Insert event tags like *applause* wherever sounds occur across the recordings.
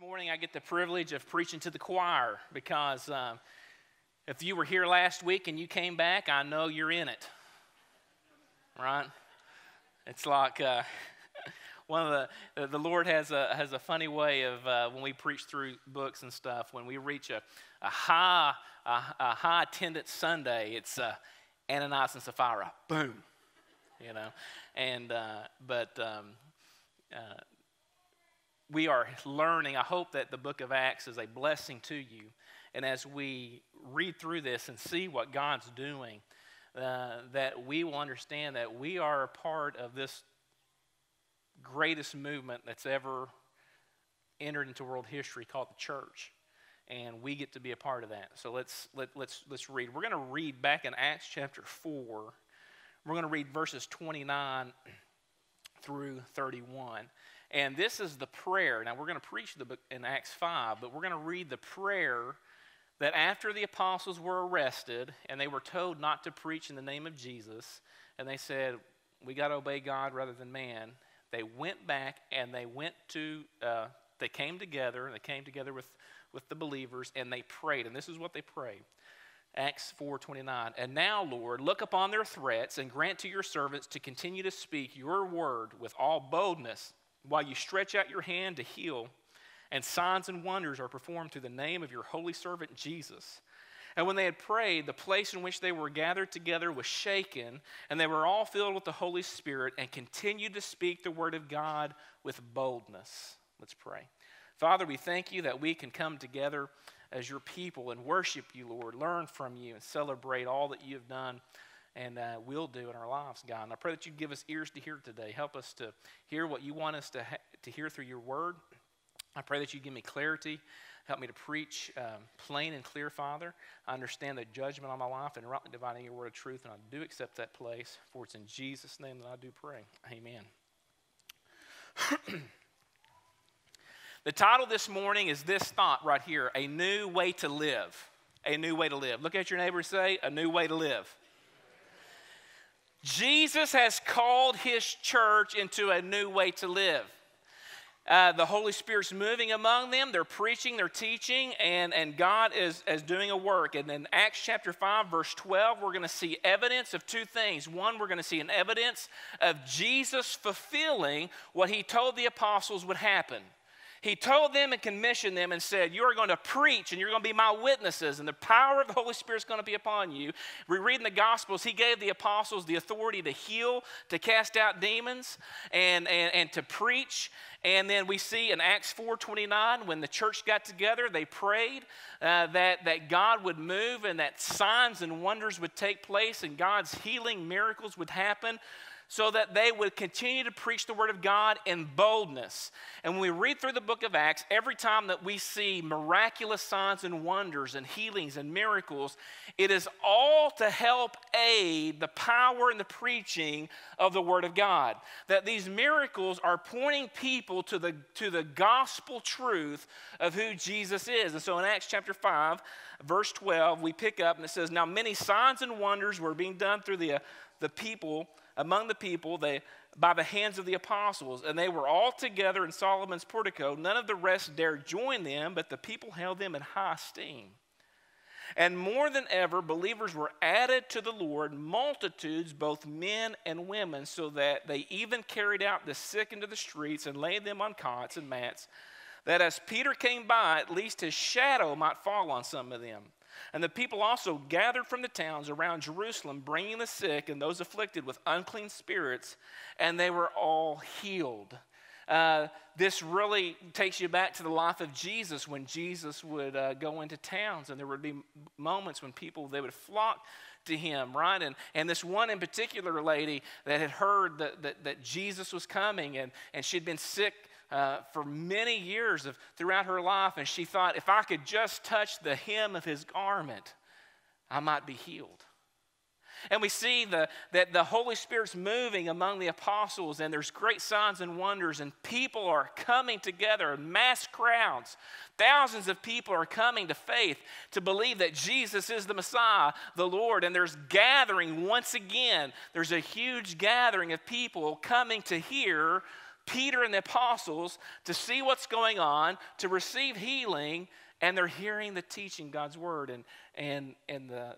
morning I get the privilege of preaching to the choir because um, if you were here last week and you came back, I know you're in it. Right? It's like uh, *laughs* one of the the Lord has a has a funny way of uh, when we preach through books and stuff. When we reach a, a high a, a high attendance Sunday, it's uh, Ananias and Sapphira. Boom, you know. And uh, but um, uh, we are learning. I hope that the book of Acts is a blessing to you. And as we read through this and see what God's doing, uh, that we will understand that we are a part of this greatest movement that's ever entered into world history called the church. And we get to be a part of that. So let's, let, let's, let's read. We're going to read back in Acts chapter 4. We're going to read verses 29 through 31. And this is the prayer. Now, we're going to preach the book in Acts 5, but we're going to read the prayer that after the apostles were arrested and they were told not to preach in the name of Jesus, and they said, We got to obey God rather than man, they went back and they went to, uh, they came together, and they came together with, with the believers, and they prayed. And this is what they prayed. Acts 4:29 And now Lord look upon their threats and grant to your servants to continue to speak your word with all boldness while you stretch out your hand to heal, and signs and wonders are performed through the name of your holy servant Jesus. And when they had prayed, the place in which they were gathered together was shaken, and they were all filled with the Holy Spirit and continued to speak the word of God with boldness. Let's pray. Father, we thank you that we can come together as your people and worship you, Lord, learn from you, and celebrate all that you have done and uh, will do in our lives, God. And I pray that you give us ears to hear today. Help us to hear what you want us to, ha- to hear through your word. I pray that you give me clarity. Help me to preach um, plain and clear, Father. I understand the judgment on my life and rightly dividing your word of truth, and I do accept that place. For it's in Jesus' name that I do pray. Amen. *clears throat* the title this morning is this thought right here A New Way to Live. A New Way to Live. Look at your neighbor and say, A New Way to Live. Jesus has called his church into a new way to live. Uh, the Holy Spirit's moving among them. They're preaching, they're teaching, and, and God is, is doing a work. And in Acts chapter 5, verse 12, we're going to see evidence of two things. One, we're going to see an evidence of Jesus fulfilling what he told the apostles would happen. He told them and commissioned them and said, You are going to preach and you're going to be my witnesses, and the power of the Holy Spirit is going to be upon you. We read in the Gospels, He gave the apostles the authority to heal, to cast out demons, and, and, and to preach. And then we see in Acts 4:29, when the church got together, they prayed uh, that, that God would move and that signs and wonders would take place and God's healing miracles would happen so that they would continue to preach the word of God in boldness. And when we read through the book of Acts, every time that we see miraculous signs and wonders and healings and miracles, it is all to help aid the power and the preaching of the word of God. That these miracles are pointing people to the, to the gospel truth of who Jesus is. And so in Acts chapter 5, verse 12, we pick up and it says, Now many signs and wonders were being done through the, the people among the people they, by the hands of the apostles, and they were all together in Solomon's portico. None of the rest dared join them, but the people held them in high esteem. And more than ever, believers were added to the Lord, multitudes, both men and women, so that they even carried out the sick into the streets and laid them on cots and mats, that as Peter came by, at least his shadow might fall on some of them. And the people also gathered from the towns around Jerusalem, bringing the sick and those afflicted with unclean spirits, and they were all healed. Uh, this really takes you back to the life of Jesus when Jesus would uh, go into towns, and there would be moments when people they would flock to him, right? And, and this one in particular lady that had heard that, that, that Jesus was coming, and, and she'd been sick uh, for many years of, throughout her life, and she thought, if I could just touch the hem of his garment, I might be healed. And we see the, that the Holy Spirit's moving among the apostles, and there's great signs and wonders, and people are coming together, mass crowds. Thousands of people are coming to faith to believe that Jesus is the Messiah, the Lord, and there's gathering once again. There's a huge gathering of people coming to hear Peter and the apostles to see what's going on, to receive healing, and they're hearing the teaching God's word. And, and, and the,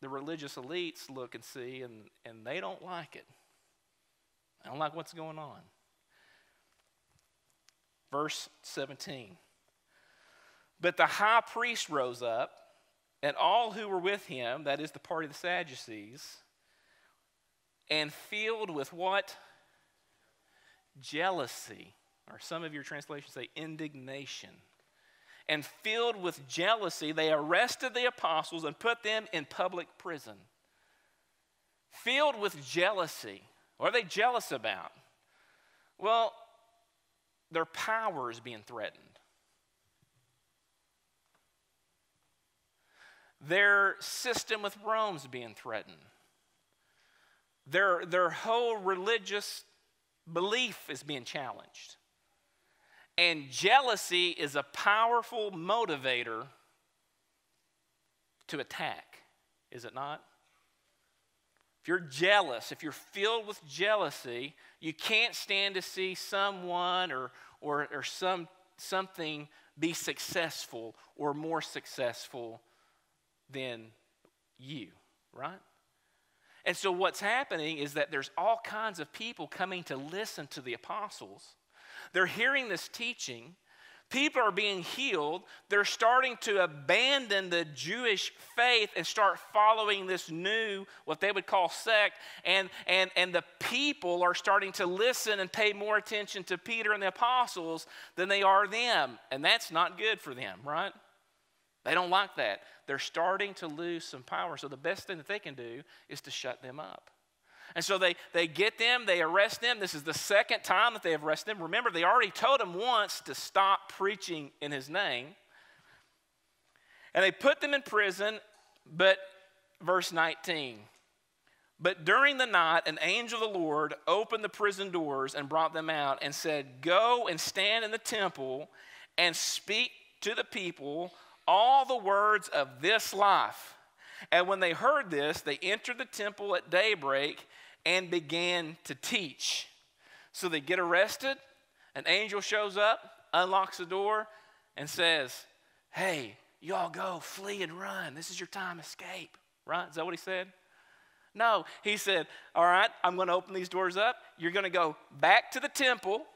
the religious elites look and see, and, and they don't like it. They don't like what's going on. Verse 17. But the high priest rose up, and all who were with him, that is the party of the Sadducees, and filled with what? Jealousy. Or some of your translations say indignation. And filled with jealousy, they arrested the apostles and put them in public prison. Filled with jealousy. What are they jealous about? Well, their power is being threatened. Their system with Rome's being threatened. Their, their whole religious belief is being challenged. And jealousy is a powerful motivator to attack, is it not? If you're jealous, if you're filled with jealousy, you can't stand to see someone or, or, or some, something be successful or more successful than you, right? And so what's happening is that there's all kinds of people coming to listen to the apostles. They're hearing this teaching. People are being healed. They're starting to abandon the Jewish faith and start following this new, what they would call sect. And, and, and the people are starting to listen and pay more attention to Peter and the apostles than they are them. And that's not good for them, right? They don't like that. They're starting to lose some power. So the best thing that they can do is to shut them up. And so they, they get them, they arrest them. This is the second time that they have arrested them. Remember, they already told them once to stop preaching in his name. And they put them in prison, but verse 19. But during the night, an angel of the Lord opened the prison doors and brought them out and said, Go and stand in the temple and speak to the people all the words of this life. And when they heard this, they entered the temple at daybreak and began to teach. So they get arrested. An angel shows up, unlocks the door, and says, Hey, you all go, flee and run. This is your time, escape. Right? Is that what he said? No, he said, All right, I'm going to open these doors up. You're going to go back to the temple,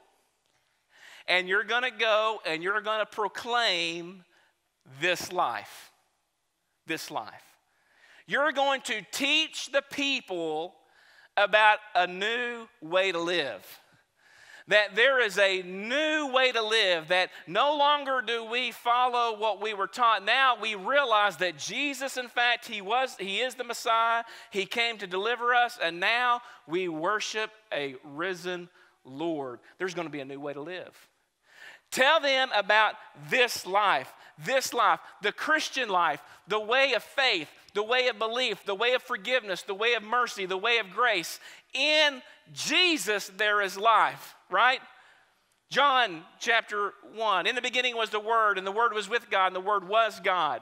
and you're going to go and you're going to proclaim this life. This life. You're going to teach the people about a new way to live. That there is a new way to live, that no longer do we follow what we were taught. Now we realize that Jesus, in fact, He was, He is the Messiah. He came to deliver us, and now we worship a risen Lord. There's going to be a new way to live. Tell them about this life, this life, the Christian life, the way of faith, the way of belief, the way of forgiveness, the way of mercy, the way of grace. In Jesus, there is life, right? John chapter 1 In the beginning was the Word, and the Word was with God, and the Word was God.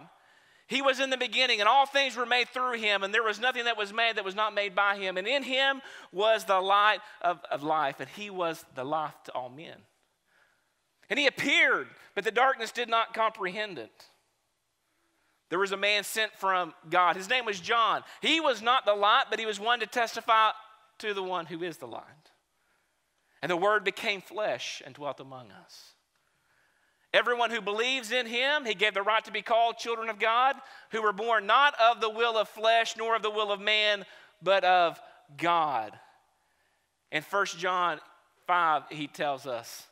He was in the beginning, and all things were made through him, and there was nothing that was made that was not made by him. And in him was the light of, of life, and he was the life to all men. And he appeared, but the darkness did not comprehend it. There was a man sent from God. His name was John. He was not the light, but he was one to testify to the one who is the light. And the word became flesh and dwelt among us. Everyone who believes in him, he gave the right to be called children of God, who were born not of the will of flesh nor of the will of man, but of God. In 1 John 5, he tells us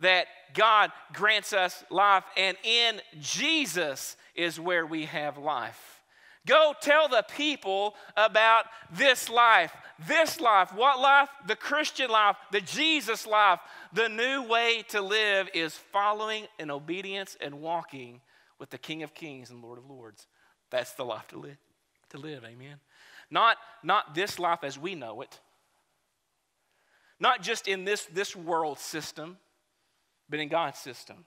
that God grants us life, and in Jesus is where we have life. Go tell the people about this life. This life. What life? The Christian life, the Jesus life. The new way to live is following in obedience and walking with the King of Kings and Lord of Lords. That's the life to live. To live, amen. Not, not this life as we know it. Not just in this, this world system but in God's system.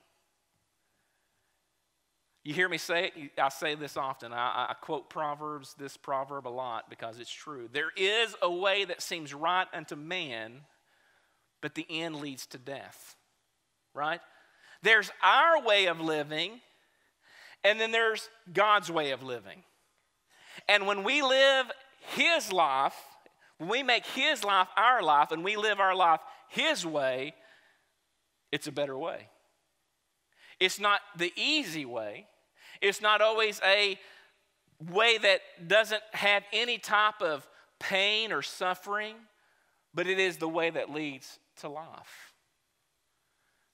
You hear me say it? I say this often. I, I, quote Proverbs, this proverb a lot because it's true. There is a way that seems right unto man, but the end leads to death, right? There's our way of living, and then there's God's way of living. And when we live His life, when we make His life our life and we live our life His way, it's a better way. It's not the easy way, it's not always a way that doesn't have any type of pain or suffering, but it is the way that leads to life.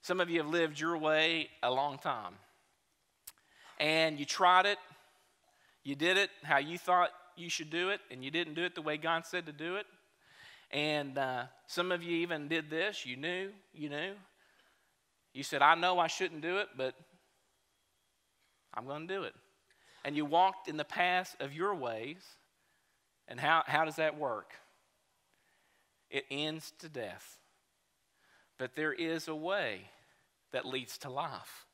Some of you have lived your way a long time. And you tried it, you did it how you thought you should do it, and you didn't do it the way God said to do it. And uh, some of you even did this. You knew, you knew. You said, I know I shouldn't do it, but I'm going to do it. And you walked in the path of your ways. And how, how does that work? It ends to death. But there is a way that leads to life.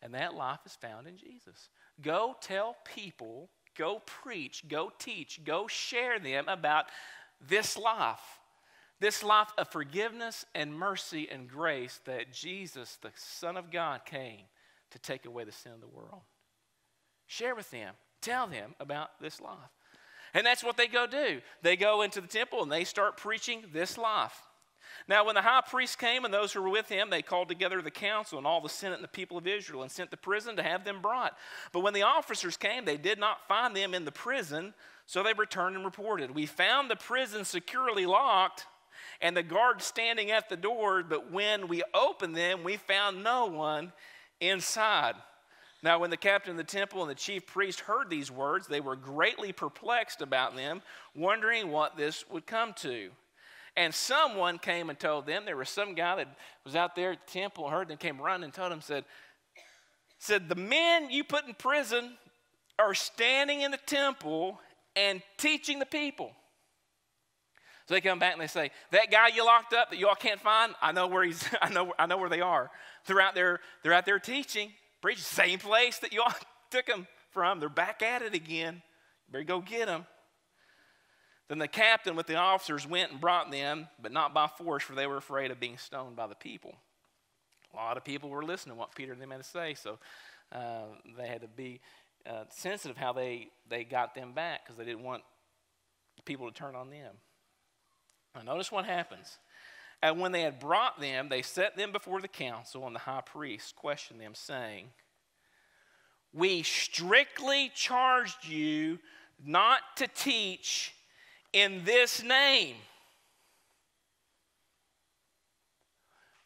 And that life is found in Jesus. Go tell people, go preach, go teach, go share them about this life. This life of forgiveness and mercy and grace that Jesus, the Son of God, came to take away the sin of the world. Share with them, tell them about this life. And that's what they go do. They go into the temple and they start preaching this life. Now, when the high priest came and those who were with him, they called together the council and all the Senate and the people of Israel and sent to prison to have them brought. But when the officers came, they did not find them in the prison, so they returned and reported. We found the prison securely locked and the guards standing at the door, but when we opened them, we found no one inside. Now, when the captain of the temple and the chief priest heard these words, they were greatly perplexed about them, wondering what this would come to. And someone came and told them, there was some guy that was out there at the temple, heard them, came running and told them, said, said, the men you put in prison are standing in the temple and teaching the people. So they come back and they say, that guy you locked up that y'all can't find, I know where he's, *laughs* I know, I know where they are. They're out there, they're out there teaching, preaching, same place that y'all *laughs* took them from. They're back at it again. You better go get them. Then the captain with the officers went and brought them, but not by force, for they were afraid of being stoned by the people. A lot of people were listening to what Peter and them had to say, so uh, they had to be uh, sensitive how they, they got them back because they didn't want people to turn on them. Now, notice what happens. And when they had brought them, they set them before the council, and the high priest questioned them, saying, We strictly charged you not to teach in this name.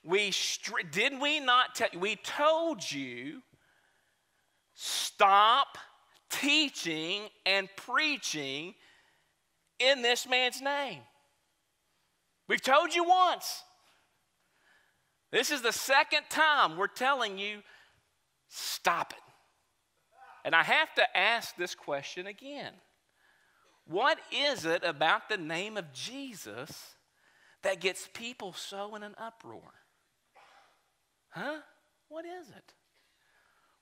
We did we not tell you? we told you stop teaching and preaching in this man's name. We've told you once. This is the second time we're telling you stop it. And I have to ask this question again. What is it about the name of Jesus that gets people so in an uproar? Huh? What is it?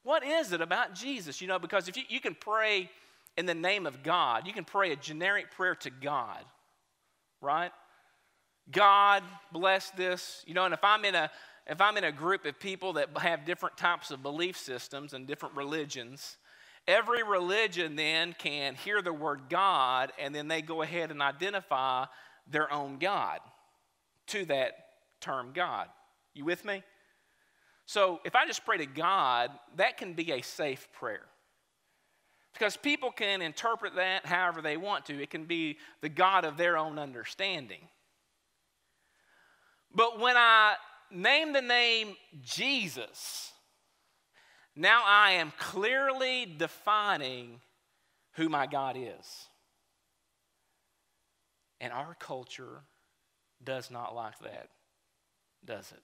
What is it about Jesus? You know, because if you, you can pray in the name of God, you can pray a generic prayer to God, right? God bless this. You know, and if I'm in a if I'm in a group of people that have different types of belief systems and different religions, Every religion then can hear the word God and then they go ahead and identify their own God to that term God. You with me? So if I just pray to God, that can be a safe prayer. Because people can interpret that however they want to. It can be the God of their own understanding. But when I name the name Jesus, now I am clearly defining who my God is. And our culture does not like that, does it?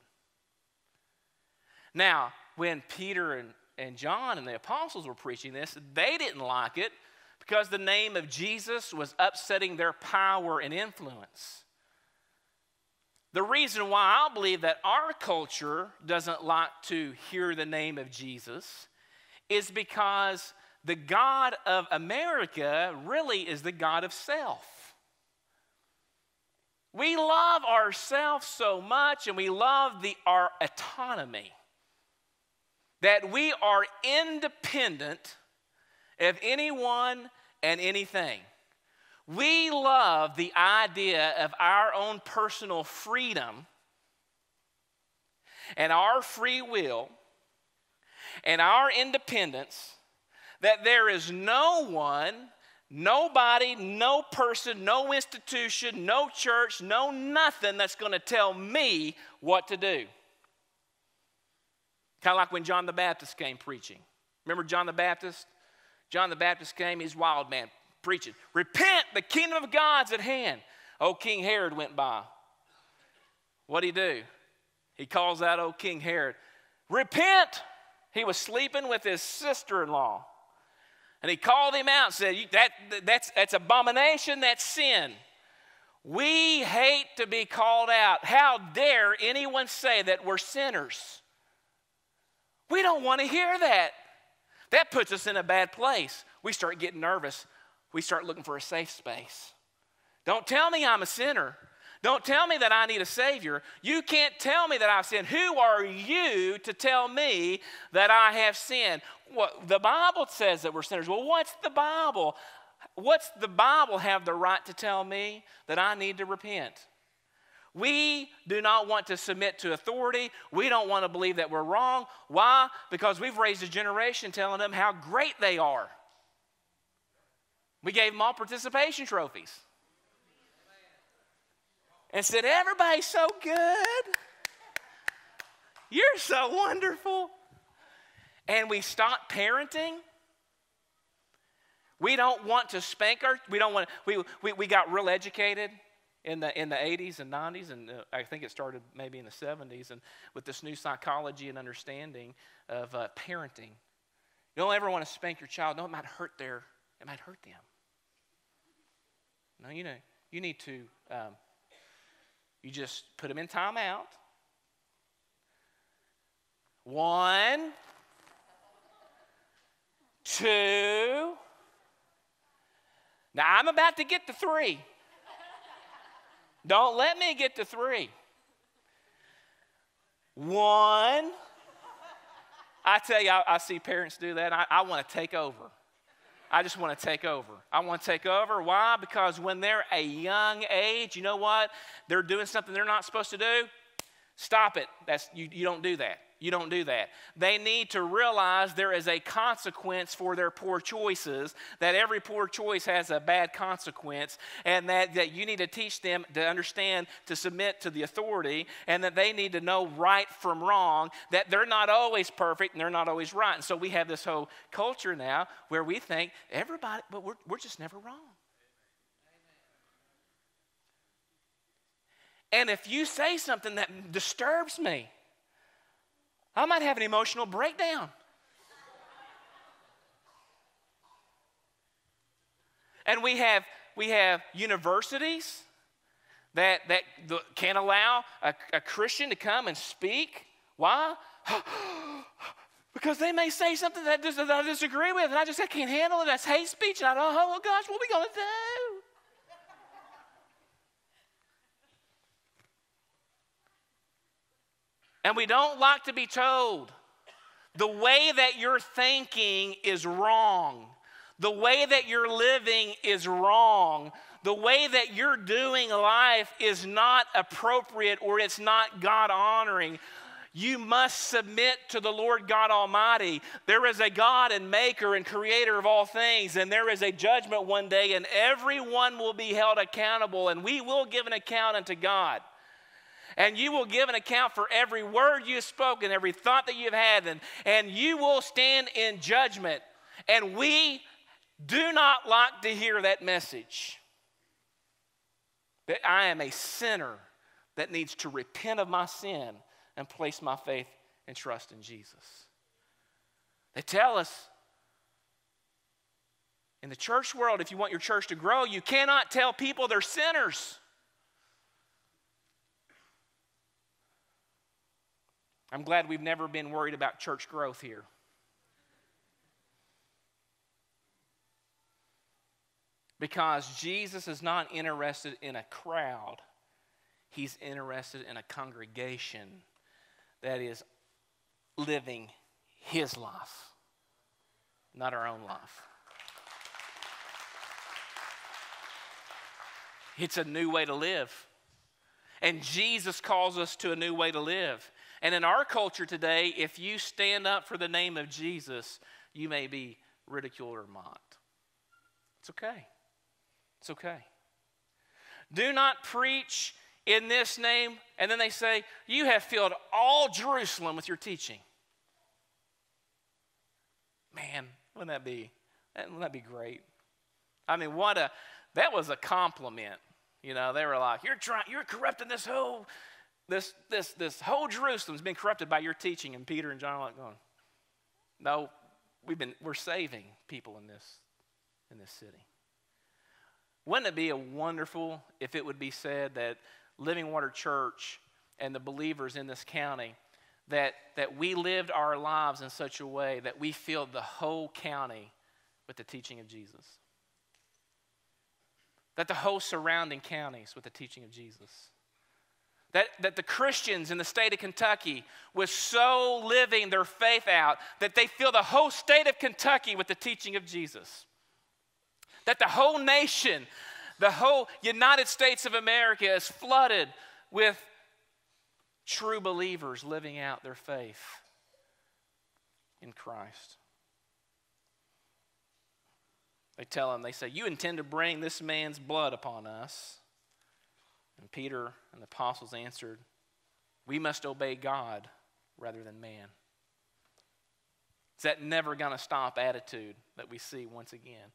Now, when Peter and, and John and the apostles were preaching this, they didn't like it because the name of Jesus was upsetting their power and influence. The reason why I believe that our culture doesn't like to hear the name of Jesus is because the God of America really is the God of self. We love ourselves so much and we love the, our autonomy that we are independent of anyone and anything. We love the idea of our own personal freedom and our free will and our independence, that there is no one, nobody, no person, no institution, no church, no nothing that's going to tell me what to do. Kind of like when John the Baptist came preaching. Remember John the Baptist? John the Baptist came, he's wild man preaching. Repent, the kingdom of God's at hand. Oh, King Herod went by. What'd he do? He calls out old King Herod, Repent! He was sleeping with his sister in law. And he called him out and said, that, that's, that's abomination, that's sin. We hate to be called out. How dare anyone say that we're sinners? We don't want to hear that. That puts us in a bad place. We start getting nervous. We start looking for a safe space. Don't tell me I'm a sinner. Don't tell me that I need a Savior. You can't tell me that I've sinned. Who are you to tell me that I have sinned? The Bible says that we're sinners. Well, what's the Bible? What's the Bible have the right to tell me that I need to repent? We do not want to submit to authority. We don't want to believe that we're wrong. Why? Because we've raised a generation telling them how great they are. We gave them all participation trophies and said, Everybody's so good. You're so wonderful. And we stopped parenting. We don't want to spank our, we don't want, we, we, we got real educated in the, in the 80s and 90s, and uh, I think it started maybe in the 70s, and with this new psychology and understanding of uh, parenting. You don't ever want to spank your child. No, it might hurt their, it might hurt them. No, you know, you need to um, you just put them in timeout. One, two. Now I'm about to get to three. Don't let me get to three. One. I tell you, I, I see parents do that. I, I want to take over. I just want to take over. I want to take over. Why? Because when they're a young age, you know what? They're doing something they're not supposed to do. Stop it. That's, you, you don't do that. You don't do that. They need to realize there is a consequence for their poor choices, that every poor choice has a bad consequence, and that, that you need to teach them to understand to submit to the authority, and that they need to know right from wrong, that they're not always perfect and they're not always right. And so we have this whole culture now where we think everybody, but we're, we're just never wrong. And if you say something that disturbs me, I might have an emotional breakdown. and we have, we have universities that, that can't allow a, a Christian to come and speak. Why? *gasps* because they may say something that, I disagree with, and I just I can't handle it. That's hate speech, and I don't, oh gosh, what are we going to do? And we don't like to be told the way that you're thinking is wrong. The way that you're living is wrong. The way that you're doing life is not appropriate or it's not God honoring. You must submit to the Lord God Almighty. There is a God and maker and creator of all things, and there is a judgment one day, and everyone will be held accountable, and we will give an account unto God and you will give an account for every word you have spoken, every thought that you've had, and, and you will stand in judgment. And we do not like to hear that message that I am a sinner that needs to repent of my sin and place my faith and trust in Jesus. They tell us in the church world, if you want your church to grow, you cannot tell people they're sinners. I'm glad we've never been worried about church growth here. Because Jesus is not interested in a crowd, He's interested in a congregation that is living His life, not our own life. It's a new way to live. And Jesus calls us to a new way to live. And in our culture today, if you stand up for the name of Jesus, you may be ridiculed or mocked. It's okay. It's okay. Do not preach in this name. And then they say, You have filled all Jerusalem with your teaching. Man, wouldn't that be, wouldn't that be great? I mean, what a, that was a compliment. You know, they were like, You're trying, you're corrupting this whole, this, this, this whole Jerusalem's been corrupted by your teaching. And Peter and John are like going, No, we've been, we're saving people in this, in this city. Wouldn't it be a wonderful if it would be said that Living Water Church and the believers in this county that, that we lived our lives in such a way that we filled the whole county with the teaching of Jesus? That the whole surrounding counties with the teaching of Jesus? That, that the Christians in the state of Kentucky was so living their faith out that they fill the whole state of Kentucky with the teaching of Jesus that the whole nation, the whole United States of America is flooded with true believers living out their faith in Christ. They tell him, they say, You intend to bring this man's blood upon us. And Peter and the apostles answered, We must obey God rather than man. Is that never going to stop attitude that we see once again?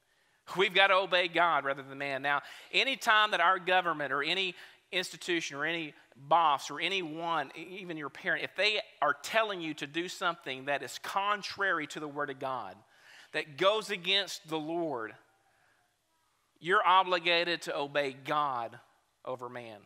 We've got to obey God rather than man. Now, anytime that our government or any institution or any boss or anyone, even your parent, if they are telling you to do something that is contrary to the Word of God, that goes against the Lord, you're obligated to obey God over man.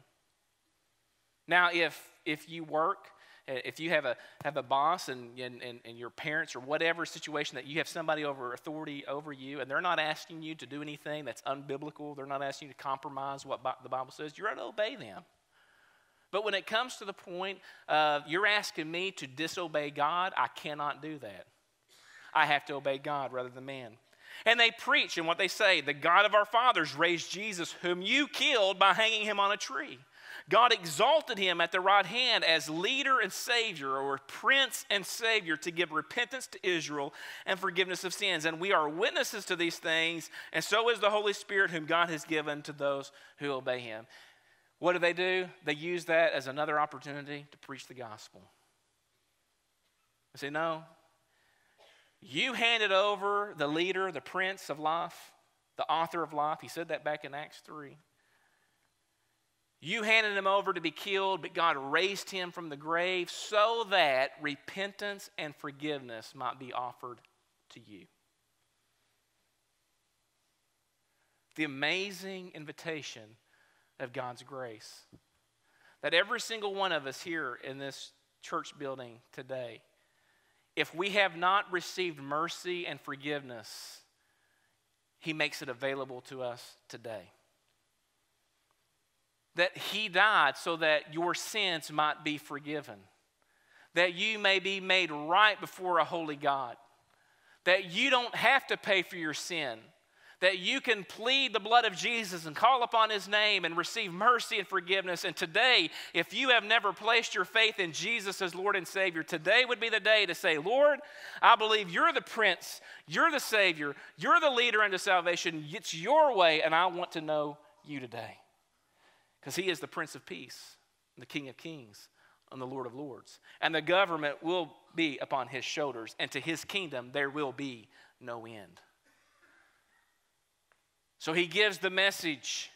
Now, if, if you work uh, if you have a, have a boss and, and, and your parents or whatever situation that you have somebody over authority over you and they're not asking you to do anything that's unbiblical, they're not asking you to compromise what the Bible says, you're to obey them. But when it comes to the point of you're asking me to disobey God, I cannot do that. I have to obey God rather than man. And they preach, and what they say, the God of our fathers raised Jesus, whom you killed by hanging him on a tree. God exalted him at the right hand as leader and savior, or prince and savior, to give repentance to Israel and forgiveness of sins. And we are witnesses to these things, and so is the Holy Spirit, whom God has given to those who obey him. What do they do? They use that as another opportunity to preach the gospel. I say, no. You handed over the leader, the prince of life, the author of life. He said that back in Acts 3. You handed him over to be killed, but God raised him from the grave so that repentance and forgiveness might be offered to you. The amazing invitation of God's grace. That every single one of us here in this church building today, if we have not received mercy and forgiveness, He makes it available to us today. That he died so that your sins might be forgiven, that you may be made right before a holy God, that you don't have to pay for your sin, that you can plead the blood of Jesus and call upon his name and receive mercy and forgiveness. And today, if you have never placed your faith in Jesus as Lord and Savior, today would be the day to say, Lord, I believe you're the Prince, you're the Savior, you're the leader into salvation. It's your way, and I want to know you today because he is the Prince of Peace, the King of Kings, and the Lord of Lords. And the government will be upon his shoulders, and to his kingdom there will be no end. So he gives the message.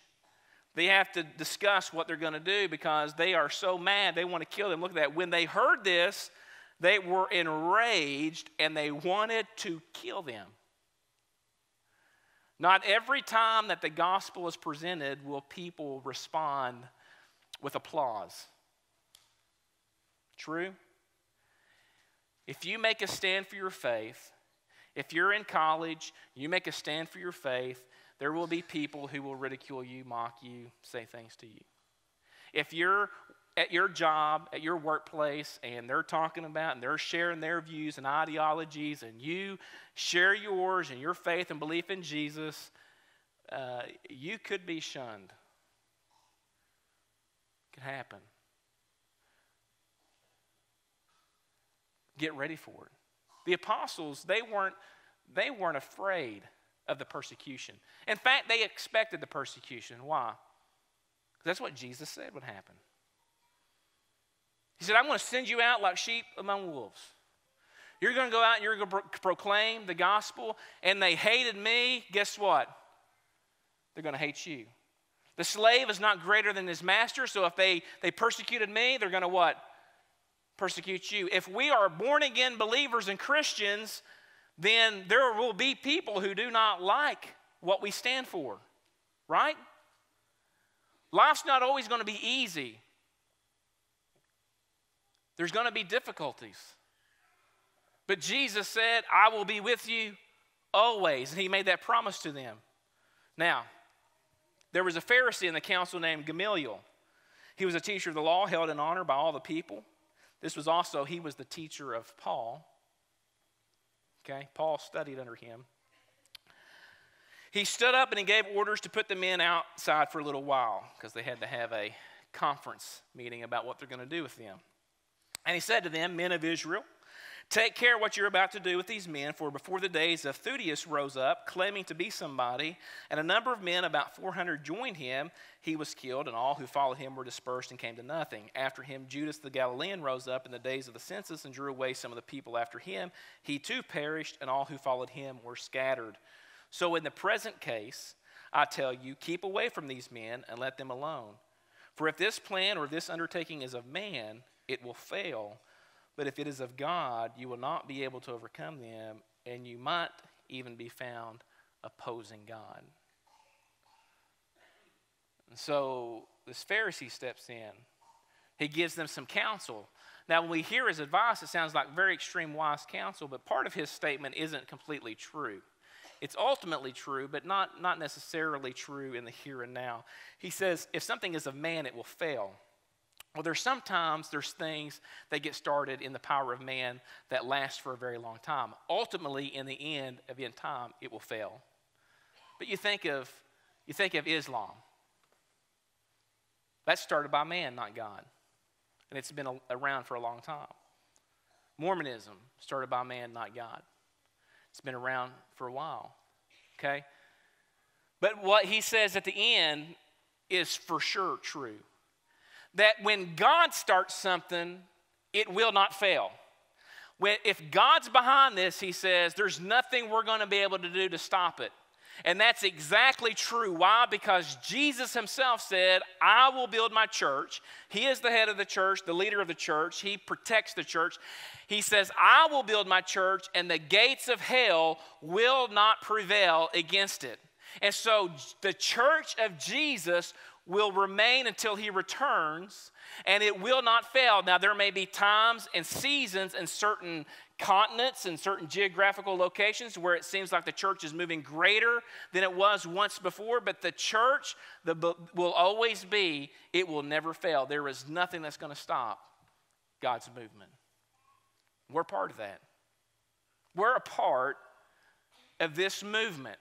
They have to discuss what they're going to do because they are so mad, they want to kill them. Look at that. When they heard this, they were enraged and they wanted to kill them. Not every time that the gospel is presented will people respond with applause. True? If you make a stand for your faith, if you're in college, you make a stand for your faith, there will be people who will ridicule you, mock you, say things to you. if you're at your job, at your workplace, and they're talking about and they're sharing their views and ideologies, and you share yours and your faith and belief in Jesus, uh, you could be shunned. Could happen. Get ready for it. The apostles, they weren't, they weren't afraid of the persecution. In fact, they expected the persecution. Why? Because that's what Jesus said would happen. He said, I'm going to send you out like sheep among wolves. You're going to go out and you're going to pro- proclaim the gospel, and they hated me. Guess what? They're going to hate you. The slave is not greater than his master, so if they, they persecuted me, they're going to what? Persecute you. If we are born again believers and Christians, then there will be people who do not like what we stand for, right? Life's not always going to be easy. There's going to be difficulties. But Jesus said, I will be with you always. And he made that promise to them. Now, there was a Pharisee in the council named Gamaliel. He was a teacher of the law, held in honor by all the people. This was also, he was the teacher of Paul. Okay, Paul studied under him. He stood up and he gave orders to put the men outside for a little while because they had to have a conference meeting about what they're going to do with them. And he said to them, Men of Israel, Take care what you're about to do with these men, for before the days of Theudas rose up, claiming to be somebody, and a number of men, about 400, joined him. He was killed, and all who followed him were dispersed and came to nothing. After him, Judas the Galilean rose up in the days of the census and drew away some of the people after him. He too perished, and all who followed him were scattered. So in the present case, I tell you, keep away from these men and let them alone. For if this plan or this undertaking is of man, it will fail. But if it is of God, you will not be able to overcome them, and you might even be found opposing God. And so this Pharisee steps in. He gives them some counsel. Now, when we hear his advice, it sounds like very extreme wise counsel, but part of his statement isn't completely true. It's ultimately true, but not, not necessarily true in the here and now. He says, if something is of man, it will fail. Well, there's sometimes there's things that get started in the power of man that last for a very long time. Ultimately, in the end of end time, it will fail. But you think of you think of Islam. That's started by man, not God. And it's been around for a long time. Mormonism, started by man, not God. It's been around for a while. Okay? But what he says at the end is for sure true that when God starts something, it will not fail. When, if God's behind this, he says, there's nothing we're going to be able to do to stop it. And that's exactly true. Why? Because Jesus himself said, I will build my church. He is the head of the church, the leader of the church. He protects the church. He says, I will build my church, and the gates of hell will not prevail against it. And so the church of Jesus will remain until he returns and it will not fail. Now, there may be times and seasons in certain continents and certain geographical locations where it seems like the church is moving greater than it was once before, but the church the, will always be, it will never fail. There is nothing that's going to stop God's movement. We're part of that. We're a part of this movement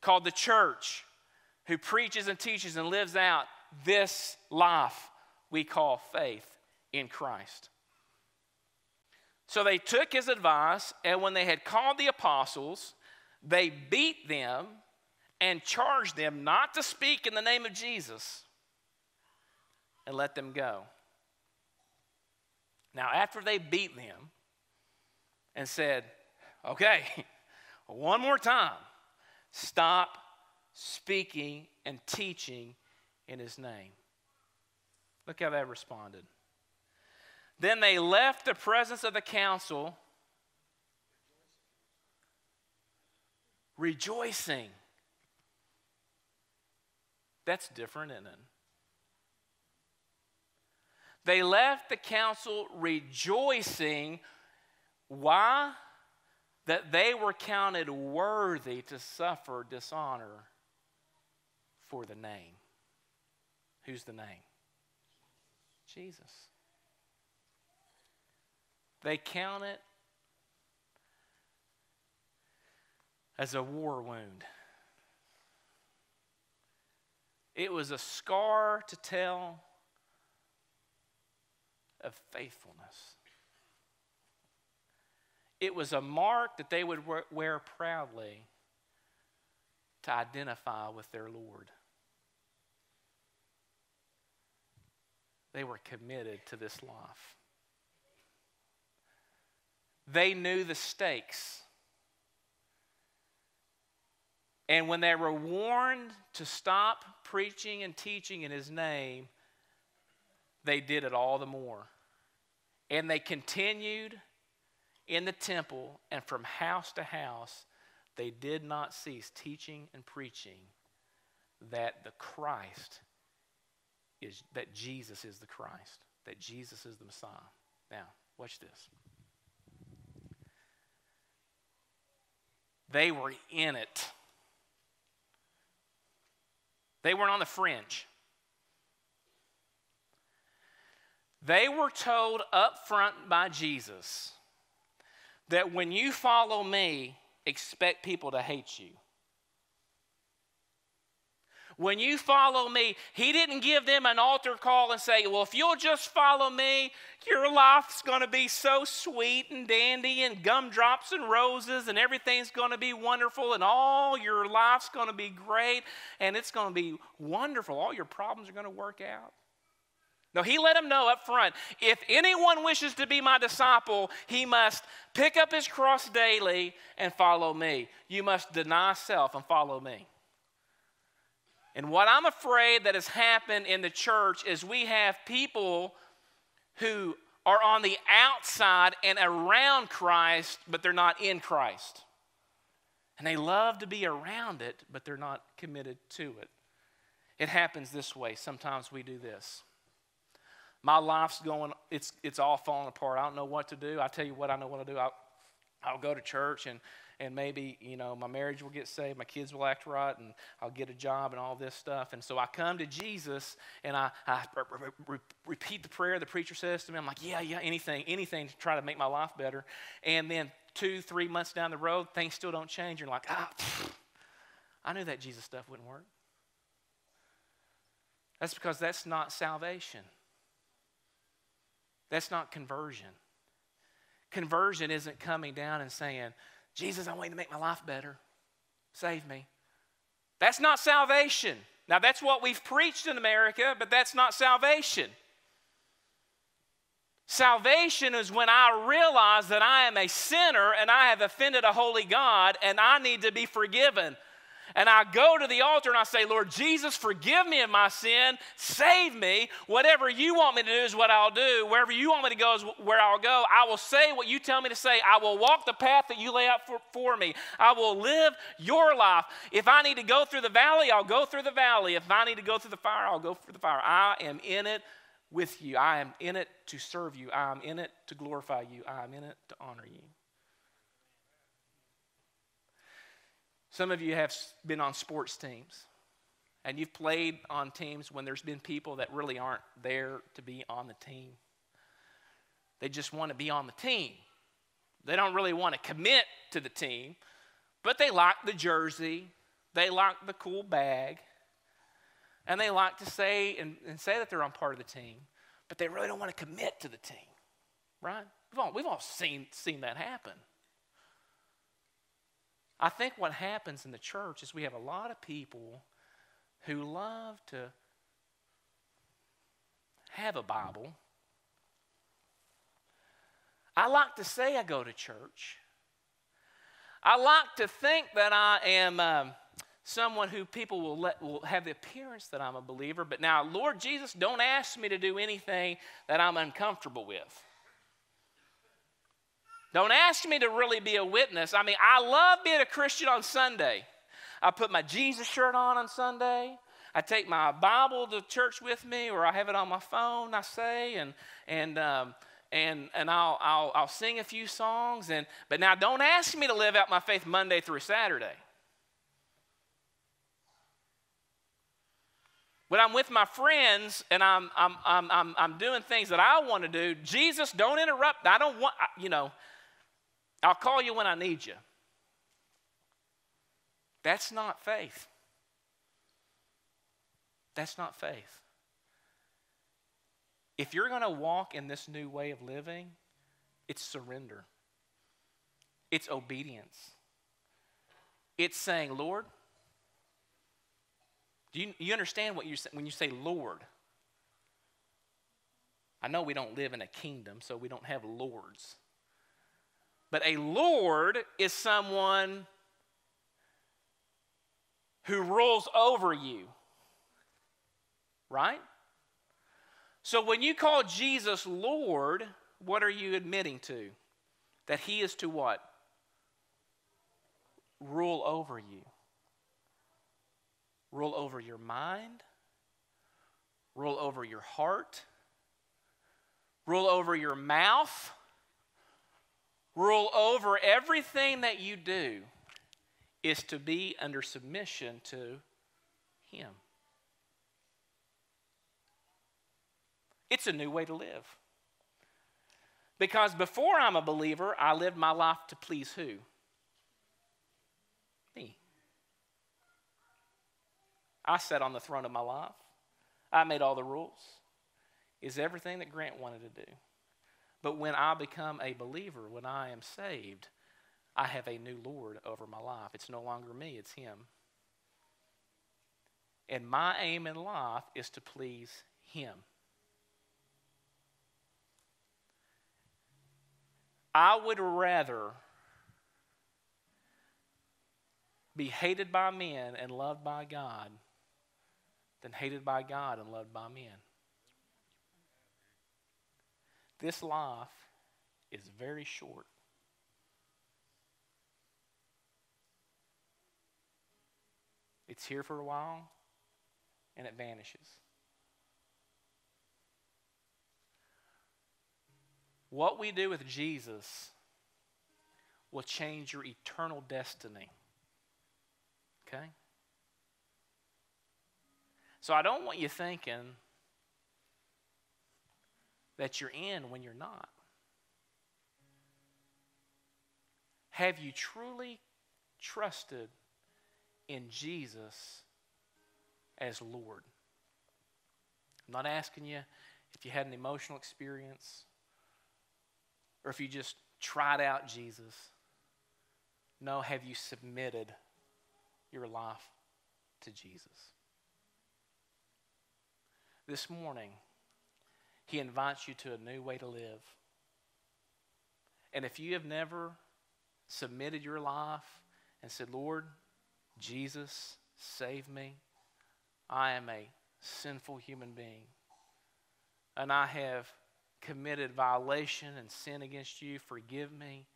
called the church who preaches and teaches and lives out this life we call faith in Christ. So they took his advice, and when they had called the apostles, they beat them and charged them not to speak in the name of Jesus and let them go. Now, after they beat them and said, okay, *laughs* one more time, stop speaking and teaching in his name. Look how they responded. Then they left the presence of the council rejoicing. That's different, isn't it? They left the council rejoicing. Why? that they were counted worthy to suffer dishonor for the name. Who's the name? Jesus. They count it as a war wound. It was a scar to tell of faithfulness. It was a mark that they would wear proudly to identify with their Lord. They were committed to this life. They knew the stakes. And when they were warned to stop preaching and teaching in his name, they did it all the more. And they continued in the temple and from house to house, they did not cease teaching and preaching that the Christ is, that Jesus is the Christ, that Jesus is the Messiah. Now, watch this. They were in it. They weren't on the fringe. They were told up front by Jesus that when you follow me, expect people to hate you. When you follow me, he didn't give them an altar call and say, Well, if you'll just follow me, your life's going to be so sweet and dandy and gumdrops and roses and everything's going to be wonderful and all your life's going to be great and it's going to be wonderful. All your problems are going to work out. No, he let them know up front if anyone wishes to be my disciple, he must pick up his cross daily and follow me. You must deny self and follow me. And what I'm afraid that has happened in the church is we have people who are on the outside and around Christ, but they're not in Christ. And they love to be around it, but they're not committed to it. It happens this way. Sometimes we do this. My life's going, it's, it's all falling apart. I don't know what to do. I tell you what I know what to do. I'll, I'll go to church and, and maybe, you know, my marriage will get saved, my kids will act right, and I'll get a job and all this stuff. And so I come to Jesus and I, I re- re- repeat the prayer the preacher says to me. I'm like, yeah, yeah, anything, anything to try to make my life better. And then two, three months down the road, things still don't change. You're like, ah, pfft, I knew that Jesus stuff wouldn't work. That's because that's not salvation. That's not conversion. Conversion isn't coming down and saying, Jesus, I want you to make my life better. Save me. That's not salvation. Now, that's what we've preached in America, but that's not salvation. Salvation is when I realize that I am a sinner and I have offended a holy God and I need to be forgiven and I go to the altar and I say, Lord Jesus, forgive me of my sin, save me. Whatever you want me to do is what I'll do. Wherever you want me to go is where I'll go. I will say what you tell me to say. I will walk the path that you lay out for, for me. I will live your life. If I need to go through the valley, I'll go through the valley. If I need to go through the fire, I'll go through the fire. I am in it with you. I am in it to serve you. I am in it to glorify you. I am in it to honor you. Some of you have been on sports teams, and you've played on teams when there's been people that really aren't there to be on the team. They just want to be on the team. They don't really want to commit to the team, but they like the jersey, they like the cool bag, and they like to say and, and say that they're on part of the team, but they really don't want to commit to the team, right? We've all, we've all seen, seen that happen. I think what happens in the church is we have a lot of people who love to have a Bible. I like to say I go to church. I like to think that I am um, someone who people will, let, will have the appearance that I'm a believer. But now, Lord Jesus, don't ask me to do anything that I'm uncomfortable with. Don't ask me to really be a witness. I mean, I love being a Christian on Sunday. I put my Jesus shirt on on Sunday. I take my Bible to church with me, or I have it on my phone. I say, and and um, and and I'll, I'll I'll sing a few songs. And but now, don't ask me to live out my faith Monday through Saturday. When I'm with my friends and I'm, I'm, I'm, I'm, I'm doing things that I want to do, Jesus, don't interrupt. I don't want, you know, I'll call you when I need you. That's not faith. That's not faith. If you're going to walk in this new way of living, it's surrender, it's obedience. It's saying, Lord, do you, you understand what you say when you say Lord? I know we don't live in a kingdom, so we don't have lords. But a lord is someone who rules over you. Right? So when you call Jesus Lord, what are you admitting to? That he is to what? Rule over you. Rule over your mind, rule over your heart, rule over your mouth, rule over everything that you do is to be under submission to Him. It's a new way to live. Because before I'm a believer, I lived my life to please who? Me. I sat on the throne of my life. I made all the rules. Is everything that Grant wanted to do. But when I become a believer, when I am saved, I have a new Lord over my life. It's no longer me, it's Him. And my aim in life is to please Him. I would rather be hated by men and loved by God than hated by God and loved by men. This life is very short. It's here for a while and it vanishes. What we do with Jesus will change your eternal destiny. Okay? So I don't want you thinking that you're in when you're not. Have you truly trusted in Jesus as Lord? I'm not asking you if you had an emotional experience or if you just tried out Jesus. No, have you submitted your life to Jesus? This morning, he invites you to a new way to live. And if you have never submitted your life and said, Lord, Jesus, save me, I am a sinful human being. And I have committed violation and sin against you. Forgive me.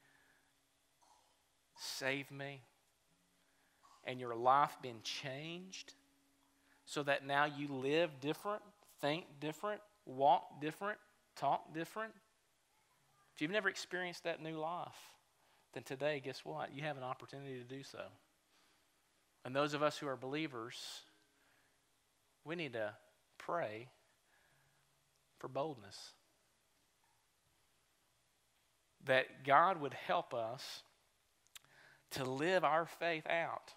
Save me. And your life been changed so that now you live different think different, walk different, talk different. If you've never experienced that new life, then today, guess what? You have an opportunity to do so. And those of us who are believers, we need to pray for boldness. That God would help us to live our faith out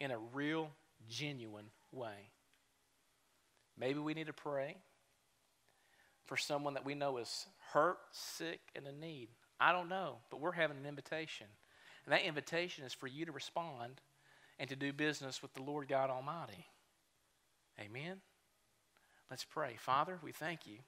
in a real, genuine way. Maybe we need to pray for someone that we know is hurt, sick, and in need. I don't know, but we're having an invitation. And that invitation is for you to respond and to do business with the Lord God Almighty. Amen. Let's pray. Father, we thank you